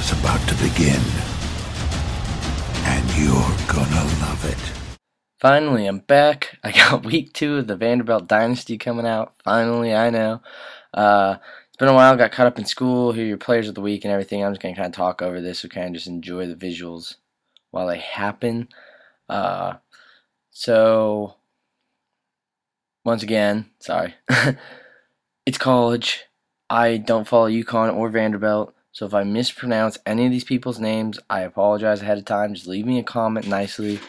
is about to begin. And you're gonna love it. Finally, I'm back. I got week two of the Vanderbilt Dynasty coming out. Finally, I know. Uh, it's been a while. Got caught up in school. Here, your players of the week and everything. I'm just gonna kind of talk over this, so kind of just enjoy the visuals while they happen. Uh, so, once again, sorry. it's college. I don't follow UConn or Vanderbilt. So if I mispronounce any of these people's names, I apologize ahead of time. Just leave me a comment nicely,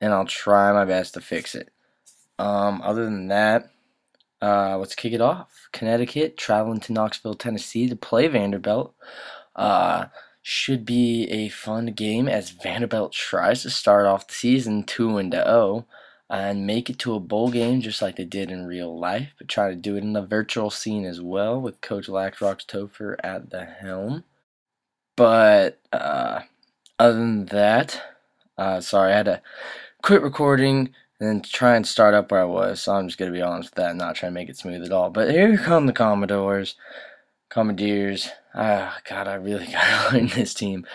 and I'll try my best to fix it. Um, other than that, uh, let's kick it off. Connecticut traveling to Knoxville, Tennessee to play Vanderbilt. Uh, should be a fun game as Vanderbilt tries to start off the season 2 and 0 and make it to a bowl game just like they did in real life, but try to do it in the virtual scene as well with Coach LaxRoxTopher at the helm. But uh, other than that, uh, sorry, I had to quit recording and then try and start up where I was. So I'm just gonna be honest with that, not trying to make it smooth at all. But here come the Commodores, Commodores. Ah, God, I really gotta learn this team.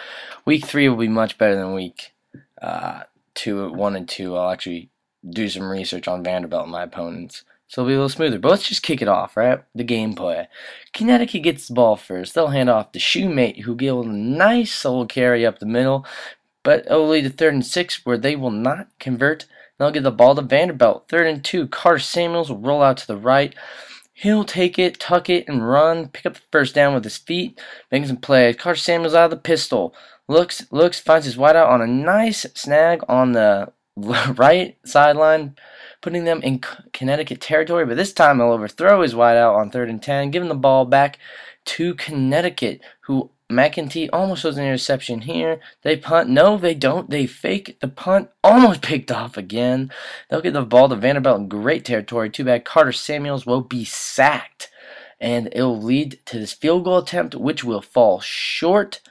Week three will be much better than week uh, two, one and two. I'll actually do some research on Vanderbilt and my opponents. So it'll be a little smoother. But let's just kick it off, right? The gameplay. Connecticut gets the ball first. They'll hand off to Shoemate, who gives a nice little carry up the middle. But lead to third and six, where they will not convert. They'll give the ball to Vanderbilt. Third and two. Carter Samuels will roll out to the right. He'll take it, tuck it, and run. Pick up the first down with his feet. Making some plays. Carter Samuels out of the pistol. Looks, looks, finds his wideout on a nice snag on the right sideline, putting them in Connecticut territory. But this time he'll overthrow his wideout on third and ten, giving the ball back to Connecticut, who McEntee almost was an interception here. They punt. No, they don't. They fake the punt. Almost picked off again. They'll get the ball to Vanderbilt in great territory. Too bad Carter Samuels will be sacked. And it'll lead to this field goal attempt, which will fall short.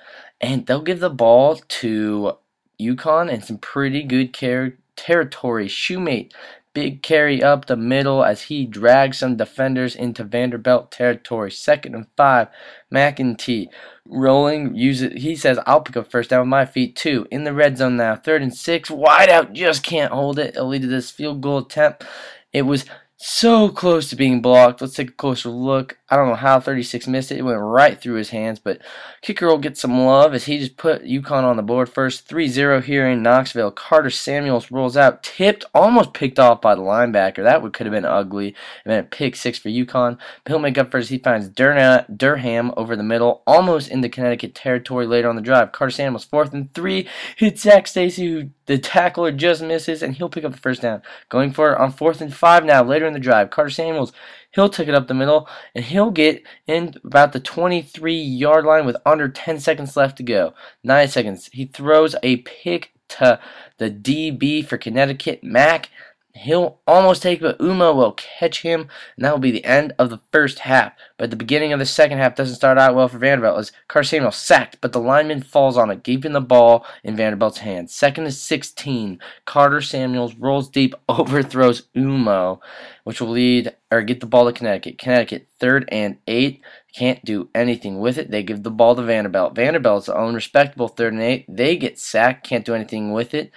And they'll give the ball to UConn and some pretty good car- territory. Shoemate, big carry up the middle as he drags some defenders into Vanderbilt territory. Second and five, McEntee rolling. Use it. He says, "I'll pick up first down with my feet too." In the red zone now. Third and six, wide out, just can't hold it. It'll lead to this field goal attempt. It was so close to being blocked. Let's take a closer look. I don't know how 36 missed it. It went right through his hands, but kicker will get some love as he just put UConn on the board first. 3-0 here in Knoxville. Carter Samuels rolls out, tipped, almost picked off by the linebacker. That would could have been ugly. And then a pick six for UConn. But he'll make up first. He finds Durham over the middle, almost into Connecticut territory later on the drive. Carter Samuels fourth and three. Hits Zac Stacy, who the tackler just misses, and he'll pick up the first down. Going for it on fourth and five now, later in the drive. Carter Samuels, he'll take it up the middle, and he'll get in about the 23 yard line with under 10 seconds left to go. Nine seconds. He throws a pick to the DB for Connecticut, Mack. He'll almost take, it, but Uma will catch him, and that will be the end of the first half. But the beginning of the second half doesn't start out well for Vanderbilt as Samuel sacked, but the lineman falls on it, keeping the ball in Vanderbilt's hands. Second is 16. Carter Samuels rolls deep, overthrows Umoh, which will lead or get the ball to Connecticut. Connecticut third and eight. Can't do anything with it. They give the ball to Vanderbilt. Vanderbilt's own respectable third and eight. They get sacked. Can't do anything with it.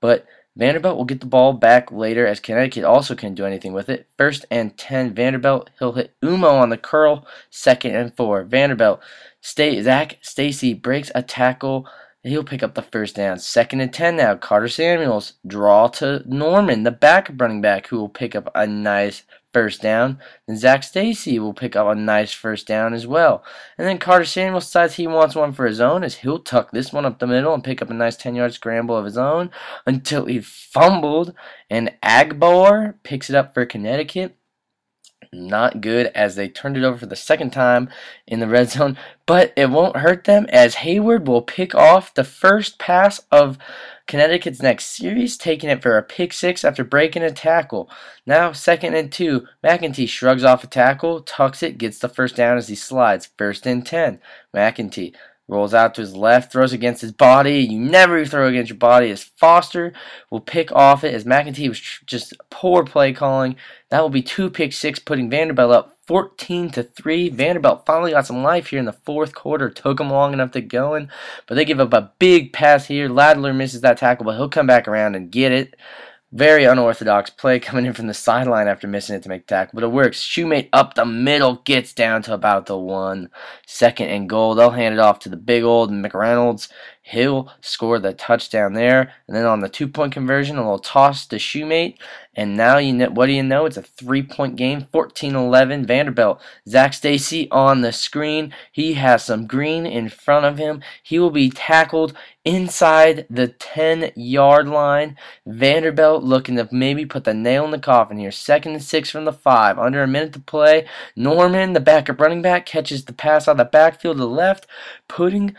But Vanderbilt will get the ball back later as Connecticut also can't do anything with it. First and 10, Vanderbilt. He'll hit Umoh on the curl. Second and 4, Vanderbilt. Stay, Zac Stacy breaks a tackle. He'll pick up the first down. Second and 10 now. Carter Samuels draw to Norman, the backup running back, who will pick up a nice first down. Then Zac Stacy will pick up a nice first down as well. And then Carter Samuel decides he wants one for his own as he'll tuck this one up the middle and pick up a nice 10 yard scramble of his own until he fumbled. And Agbor picks it up for Connecticut not good as they turned it over for the second time in the red zone. But it won't hurt them as Hayward will pick off the first pass of Connecticut's next series, taking it for a pick six after breaking a tackle. Now, second and two, McEntee shrugs off a tackle, tucks it, gets the first down as he slides. First and ten, McEntee rolls out to his left, throws against his body. You never throw against your body. As Foster will pick off it, as McEntee was just poor play calling. That will be two pick six, putting Vanderbilt up 14 to 3. Vanderbilt finally got some life here in the fourth quarter. Took them long enough to go in, but they give up a big pass here. Ladler misses that tackle, but he'll come back around and get it. Very unorthodox play coming in from the sideline after missing it to make tackle, but it works. Shoemate up the middle, gets down to about the one. Second and goal. They'll hand it off to the big old McReynolds. He'll score the touchdown there. And then on the two point conversion, a little toss to Shoemate. And now, you know, what do you know? It's a three point game 14 11. Vanderbilt. Zac Stacy on the screen. He has some green in front of him. He will be tackled inside the 10 yard line. Vanderbilt looking to maybe put the nail in the coffin here. Second and six from the five. Under a minute to play. Norman, the backup running back, catches the pass out of the backfield to the left, putting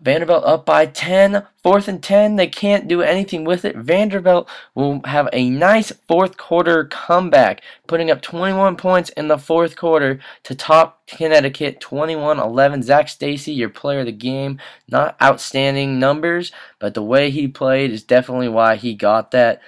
Vanderbilt up by 10, fourth and 10. They can't do anything with it. Vanderbilt will have a nice fourth quarter comeback, putting up 21 points in the fourth quarter to top Connecticut 21 11. Zac Stacy, your player of the game. Not outstanding numbers, but the way he played is definitely why he got that.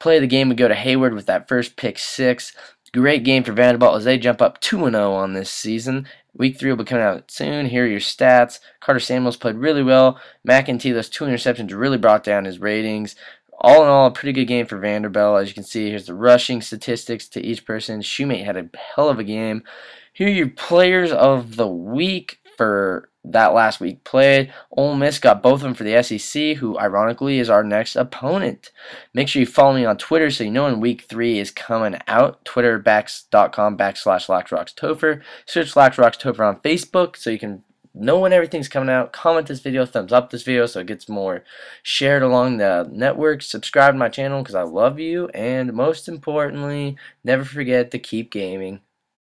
Play of the game would go to Hayward with that first pick six. Great game for Vanderbilt as they jump up 2 0 on this season. Week 3 will be coming out soon. Here are your stats. Carter Samuels played really well. McEntee, those two interceptions really brought down his ratings. All in all, a pretty good game for Vanderbilt. As you can see, here's the rushing statistics to each person. Shoemate had a hell of a game. Here are your players of the week for that last week played. Ole Miss got both of them for the SEC, who ironically is our next opponent. Make sure you follow me on Twitter so you know when week three is coming out. Twitterbacks.com backslash LaxRoxTopher. Search LaxRoxTopher on Facebook so you can know when everything's coming out. Comment this video, thumbs up this video so it gets more shared along the network. Subscribe to my channel because I love you. And most importantly, never forget to keep gaming.